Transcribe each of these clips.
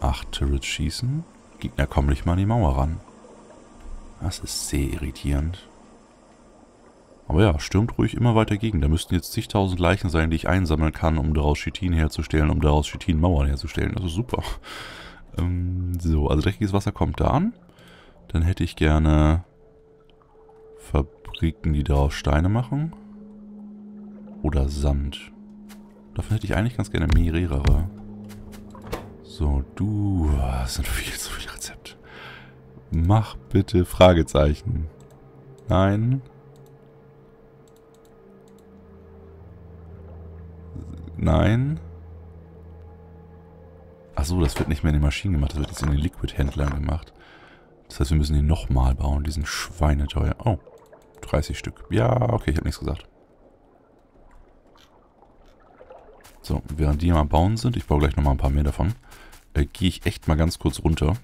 Acht Turrets schießen. Gegner kommen nicht mal an die Mauer ran. Das ist sehr irritierend. Aber ja, stürmt ruhig immer weiter gegen. Da müssten jetzt zigtausend Leichen sein, die ich einsammeln kann, um daraus Chitin herzustellen, um daraus Chitin-Mauern herzustellen. Das ist super. Ähm, so, also dreckiges Wasser kommt da an. Dann hätte ich gerne Fabriken, die daraus Steine machen. Oder Sand. Davon hätte ich eigentlich ganz gerne mehrere. So, du... Das sind viel zu viele Rezepte. Mach bitte Fragezeichen. Nein. Nein. Achso, das wird nicht mehr in den Maschinen gemacht. Das wird jetzt in den Liquid-Händlern gemacht. Das heißt, wir müssen den nochmal bauen. Die sind schweineteuer. Oh, 30 Stück. Ja, okay, ich habe nichts gesagt. So, während die am Bauen sind, ich baue gleich nochmal ein paar mehr davon, äh, gehe ich echt mal ganz kurz runter.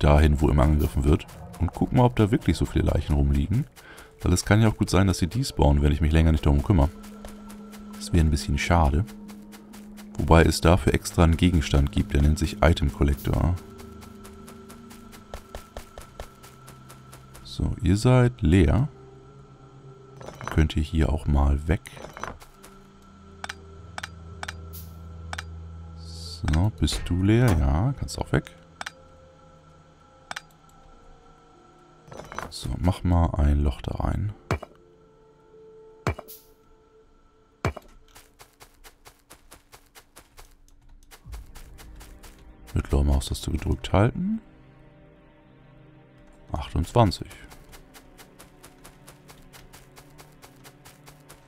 Dahin, wo immer angegriffen wird. Und guck mal, ob da wirklich so viele Leichen rumliegen. Weil es kann ja auch gut sein, dass sie dies bauen, wenn ich mich länger nicht darum kümmere. Das wäre ein bisschen schade. Wobei es dafür extra einen Gegenstand gibt, der nennt sich Item Collector. So, ihr seid leer. Könnt ihr hier auch mal weg. So, bist du leer? Ja, kannst auch weg. So, mach mal ein Loch da rein. Mittlere Maustaste gedrückt halten. 28.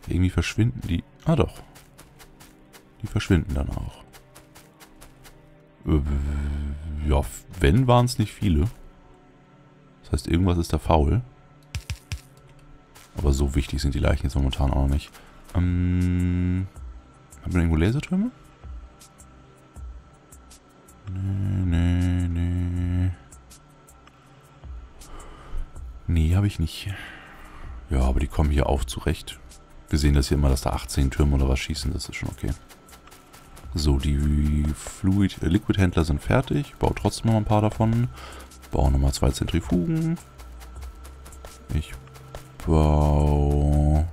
Irgendwie verschwinden die... Ah doch. Die verschwinden dann auch. Äh, ja, wenn waren es nicht viele. Das heißt, irgendwas ist da faul. Aber so wichtig sind die Leichen jetzt momentan auch noch nicht. Ähm, haben wir irgendwo Lasertürme? Nee, nee, nee. Nee, habe ich nicht. Ja, aber die kommen hier auch zurecht. Wir sehen das hier immer, dass da 18 Türme oder was schießen. Das ist schon okay. So, die Fluid äh, Liquid Händler sind fertig. Ich baue trotzdem noch ein paar davon. Baue nochmal zwei Zentrifugen. Ich baue...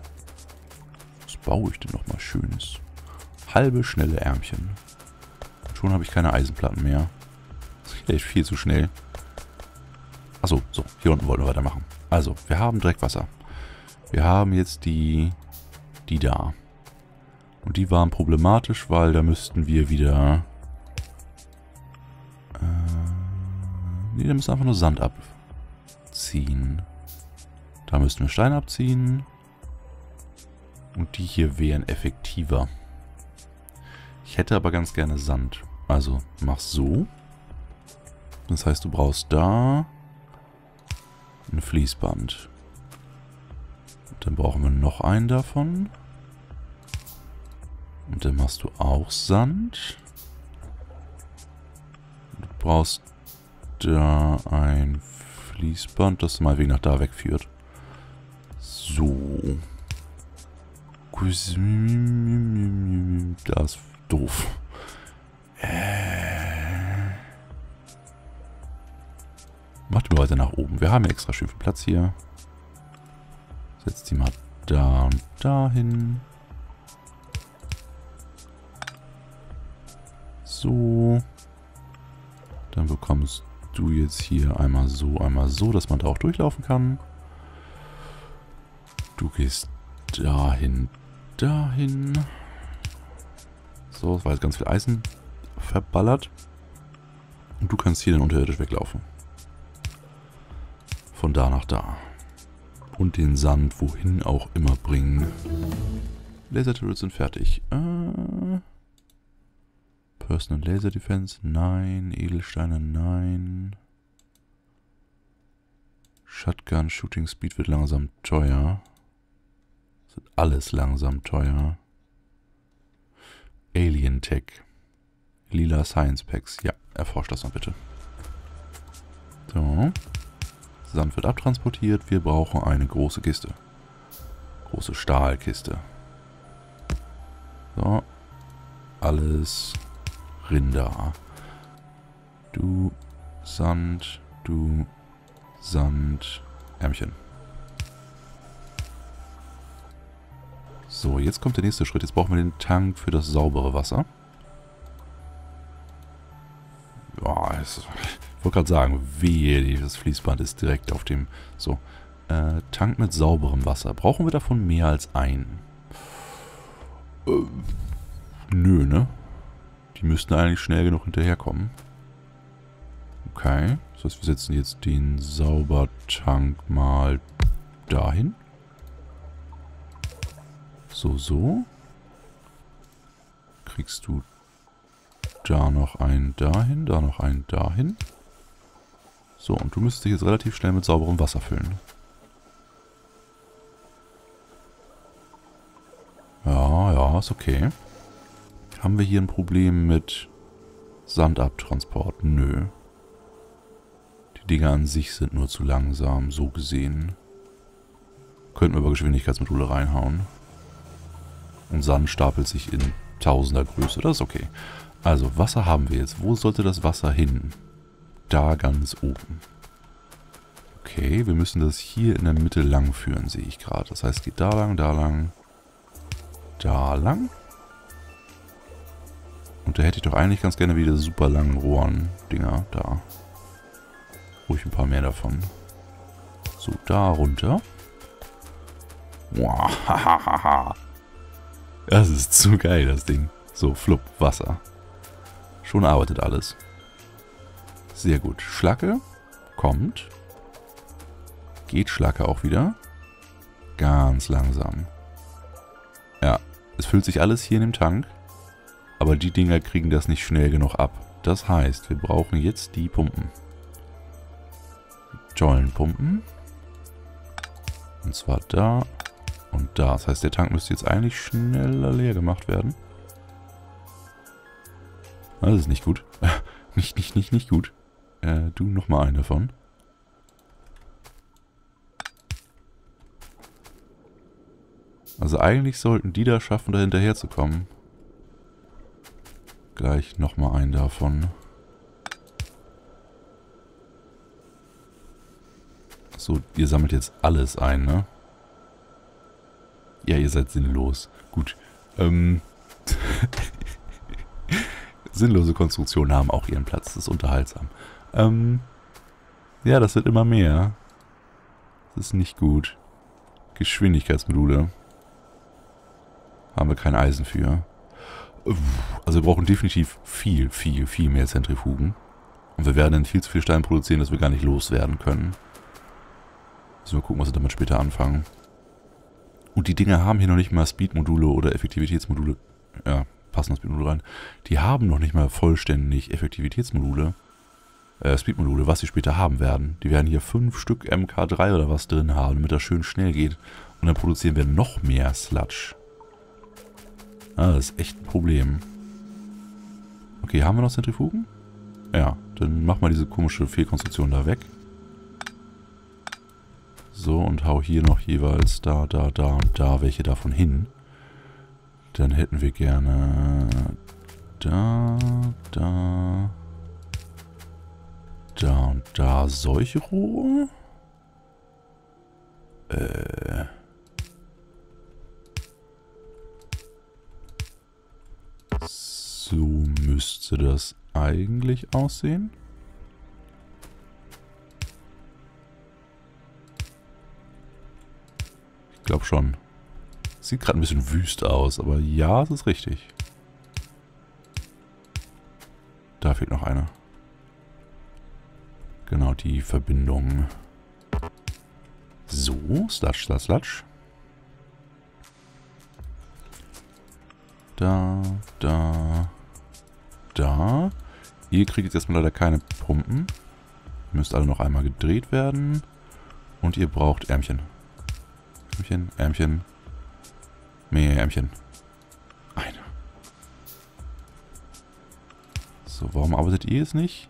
Was baue ich denn nochmal Schönes? Halbe schnelle Ärmchen. Schon habe ich keine Eisenplatten mehr. Das geht echt viel zu schnell. Achso, so, hier unten wollten wir weitermachen. Also, wir haben Dreckwasser. Wir haben jetzt die, die da. Und die waren problematisch, weil da müssten wir wieder... Äh, nee, da müssen wir einfach nur Sand abziehen. Da müssten wir Stein abziehen. Und die hier wären effektiver. Ich hätte aber ganz gerne Sand. Also, mach so. Das heißt, du brauchst da ein Fließband. Dann brauchen wir noch einen davon. Und dann machst du auch Sand. Du brauchst da ein Fließband, das mal wegen nach da wegführt. So. Das ist doof. Äh. Macht mal weiter nach oben. Wir haben ja extra schön viel Platz hier. Setzt die mal da und da hin. So. Dann bekommst du jetzt hier einmal so, einmal so, dass man da auch durchlaufen kann. Du gehst dahin, dahin. So, es war jetzt ganz viel Eisen verballert. Und du kannst hier dann unterirdisch weglaufen. Von da nach da. Und den Sand wohin auch immer bringen. Laser-Turrets sind fertig. Äh... Personal Laser Defense, nein. Edelsteine, nein. Shotgun Shooting Speed wird langsam teuer. Das wird alles langsam teuer. Alien Tech. Lila Science Packs. Ja, erforscht das mal bitte. So. Sand wird abtransportiert. Wir brauchen eine große Kiste. Große Stahlkiste. So. Alles Rinder. Du Sand, du, Sand, Ärmchen. So, jetzt kommt der nächste Schritt. Jetzt brauchen wir den Tank für das saubere Wasser. Boah, ich wollte gerade sagen, wehe, das Fließband ist direkt auf dem... So, äh, Tank mit sauberem Wasser. Brauchen wir davon mehr als einen? Äh, nö, ne? Die müssten eigentlich schnell genug hinterherkommen. Okay. Das heißt, wir setzen jetzt den Saubertank mal dahin. So, so. Kriegst du da noch einen dahin, da noch einen dahin. So, und du müsstest dich jetzt relativ schnell mit sauberem Wasser füllen. Ja, ja, ist okay. Haben wir hier ein Problem mit Sandabtransport? Nö. Die Dinger an sich sind nur zu langsam, so gesehen. Könnten wir aber Geschwindigkeitsmodule reinhauen. Und Sand stapelt sich in tausender Größe. Das ist okay. Also, Wasser haben wir jetzt. Wo sollte das Wasser hin? Da ganz oben. Okay, wir müssen das hier in der Mitte lang führen, sehe ich gerade. Das heißt, geht da lang, da lang, da lang. Und da hätte ich doch eigentlich ganz gerne wieder super langen Rohren-Dinger da. Ruhig ein paar mehr davon. So, da runter. Das ist zu geil, das Ding. So, flupp, Wasser. Schon arbeitet alles. Sehr gut. Schlacke kommt. Geht Schlacke auch wieder. Ganz langsam. Ja, es füllt sich alles hier in dem Tank. Aber die Dinger kriegen das nicht schnell genug ab. Das heißt, wir brauchen jetzt die Pumpen. Jollenpumpen. Und zwar da und da. Das heißt, der Tank müsste jetzt eigentlich schneller leer gemacht werden. Das ist nicht gut. nicht, nicht, nicht, nicht gut. Äh, du nochmal einen davon. Also eigentlich sollten die da schaffen, da hinterher zu kommen. Gleich nochmal einen davon. So, ihr sammelt jetzt alles ein, ne? Ja, ihr seid sinnlos. Gut. Ähm. Sinnlose Konstruktionen haben auch ihren Platz. Das ist unterhaltsam. Ähm. Ja, das wird immer mehr. Das ist nicht gut. Geschwindigkeitsmodule. Haben wir kein Eisen für. Also wir brauchen definitiv viel, viel, viel mehr Zentrifugen. Und wir werden dann viel zu viel Stein produzieren, dass wir gar nicht loswerden können. Müssen wir gucken, was wir damit später anfangen. Und die Dinger haben hier noch nicht mal Speed-Module oder Effektivitätsmodule. Ja, passen das Speed-Module rein. Die haben noch nicht mal vollständig Effektivitätsmodule. Äh, Speed-Module, was sie später haben werden. Die werden hier fünf Stück MK3 oder was drin haben, damit das schön schnell geht. Und dann produzieren wir noch mehr Sludge. Ah, das ist echt ein Problem. Okay, haben wir noch Zentrifugen? Ja, dann mach mal diese komische Fehlkonstruktion da weg. So, und hau hier noch jeweils da, da, da und da welche davon hin. Dann hätten wir gerne da, da, da und da solche Rohre. Äh... müsste das eigentlich aussehen. glaube schon. Sieht gerade ein bisschen wüst aus, aber ja, es ist richtig. Da fehlt noch einer. Genau, die Verbindung. So, slatsch, slatsch, slatsch. Da, da, da. Ihr kriegt jetzt erstmal leider keine Pumpen. Müsst alle noch einmal gedreht werden. Und ihr braucht Ärmchen. Ärmchen, Ärmchen. Mehr Ärmchen. Eine. So, warum arbeitet ihr jetzt nicht?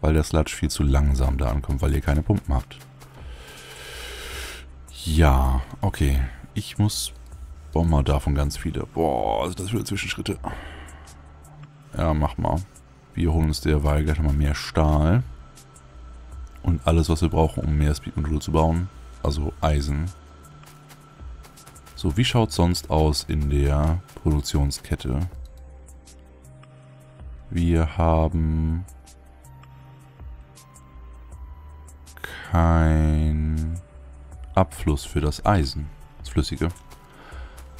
Weil der Sludge viel zu langsam da ankommt, weil ihr keine Pumpen habt. Ja, okay. Ich muss... Wir davon ganz viele. Boah, sind das für Zwischenschritte. Ja, mach mal. Wir holen uns derweil gleich nochmal mehr Stahl. Und alles, was wir brauchen, um mehr Speedmodule zu bauen. Also Eisen. So, wie schaut es sonst aus in der Produktionskette? Wir haben kein Abfluss für das Eisen, das Flüssige.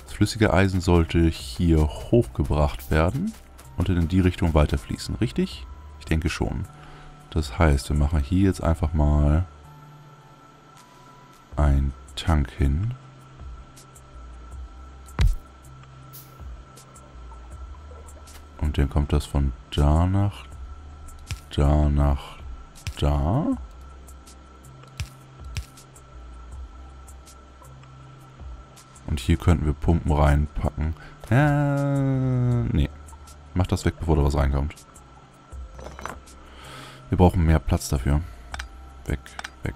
Das flüssige Eisen sollte hier hochgebracht werden und in die Richtung weiterfließen, richtig? Ich denke schon. Das heißt, wir machen hier jetzt einfach mal einen Tank hin. Und dann kommt das von da nach da nach da. Und hier könnten wir Pumpen reinpacken. Äh, nee. Mach das weg, bevor da was reinkommt. Wir brauchen mehr Platz dafür. Weg, weg,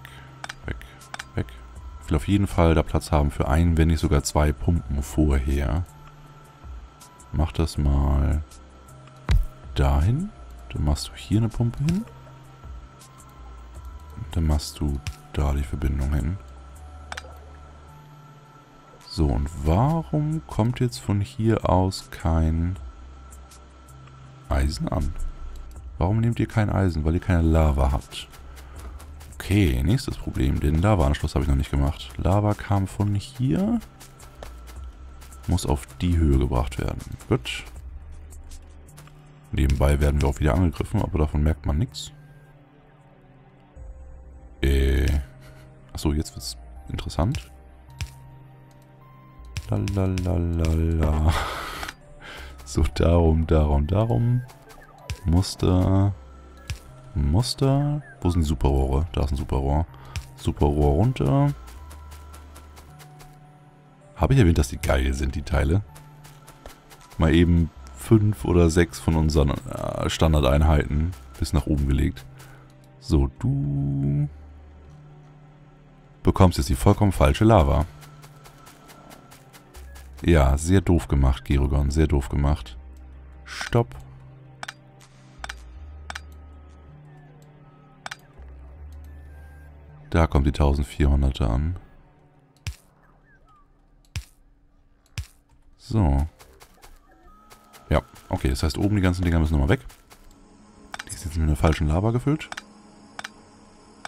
weg, weg. Ich will auf jeden Fall da Platz haben für einen, wenn nicht sogar zwei Pumpen vorher. Mach das mal dahin. Dann machst du hier eine Pumpe hin. Dann machst du da die Verbindung hin. So, und warum kommt jetzt von hier aus kein Eisen an? Warum nehmt ihr kein Eisen? Weil ihr keine Lava habt. Okay, nächstes Problem. Den Lava-Anschluss habe ich noch nicht gemacht. Lava kam von hier. Muss auf die Höhe gebracht werden. Gut. Nebenbei werden wir auch wieder angegriffen, aber davon merkt man nichts. Äh. Achso, jetzt wird es interessant. Lalalala. So, darum, darum, darum. Muster. Muster. Wo sind die Superrohre? Da ist ein Superrohr. Superrohr runter. Habe ich erwähnt, dass die geil sind, die Teile? Mal eben fünf oder sechs von unseren äh, Standardeinheiten bis nach oben gelegt. So, du bekommst jetzt die vollkommen falsche Lava. Ja, sehr doof gemacht, Gerogon. Sehr doof gemacht. Stopp. Da kommt die 1400er an. So. Ja, okay. Das heißt, oben die ganzen Dinger müssen nochmal weg. Die sind jetzt mit einer falschen Lava gefüllt.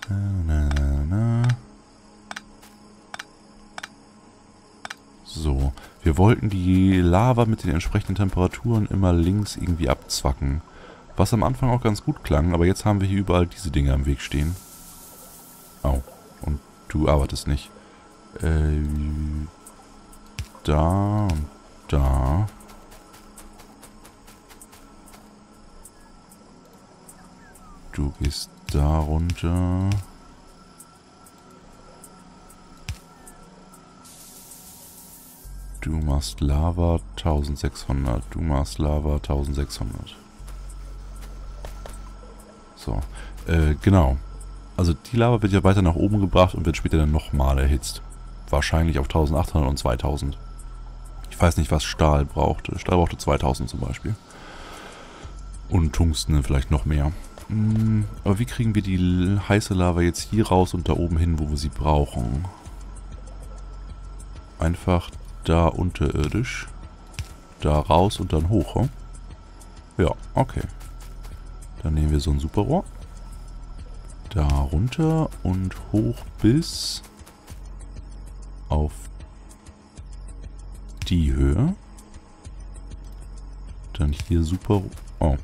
Na, na, na. So. Wir wollten die Lava mit den entsprechenden Temperaturen immer links irgendwie abzwacken. Was am Anfang auch ganz gut klang, aber jetzt haben wir hier überall diese Dinge im Weg stehen. Au. Und du arbeitest nicht. Äh, da und da. Du gehst da runter. Du machst Lava 1600. Du machst Lava 1600. So. Äh, genau. Also die Lava wird ja weiter nach oben gebracht und wird später dann nochmal erhitzt. Wahrscheinlich auf 1800 und 2000. Ich weiß nicht, was Stahl brauchte. Stahl brauchte 2000 zum Beispiel. Und Tungsten vielleicht noch mehr. Hm, aber wie kriegen wir die heiße Lava jetzt hier raus und da oben hin, wo wir sie brauchen? Einfach da unterirdisch. Da raus und dann hoch, hm? Ja, okay. Dann nehmen wir so ein Superrohr. Da runter und hoch bis auf die Höhe. Dann hier super... Oh.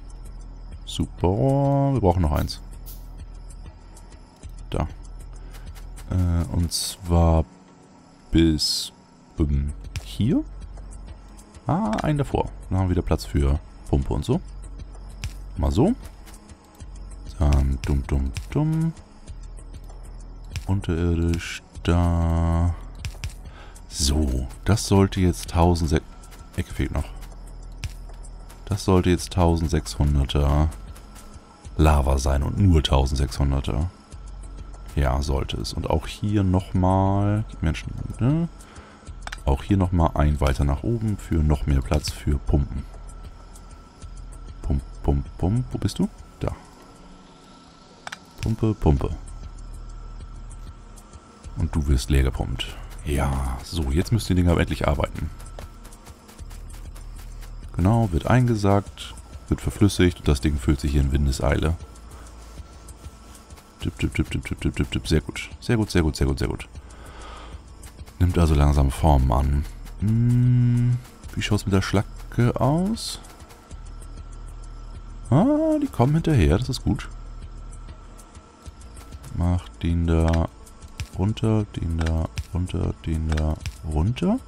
Super... Wir brauchen noch eins. Da. Äh, und zwar bis ähm, hier. Ah, einen davor. Dann haben wir wieder Platz für Pumpe und so. Mal so. Dann dumm, dumm, dumm. Unterirdisch da. So, das sollte jetzt 1600... Ecke fehlt noch. Das sollte jetzt 1600er Lava sein und nur 1600er. Ja, sollte es. Und auch hier nochmal... Menschen, ne? Auch hier nochmal ein weiter nach oben für noch mehr Platz für Pumpen. Pump, pump, pump. Wo bist du? Da. Pumpe, Pumpe. Und du wirst leer gepumpt. Ja, so, jetzt müsst ihr Dinger endlich arbeiten. Genau, wird eingesagt, wird verflüssigt und das Ding füllt sich hier in Windeseile. Tipp, tipp, tipp, tipp, tipp, tipp, tipp, tipp. Sehr gut. Sehr gut, sehr gut, sehr gut, sehr gut. Nimmt also langsam Form an. Hm, wie schaut es mit der Schlacke aus? Ah, die kommen hinterher, das ist gut. Mach den da runter, den da runter, den da runter.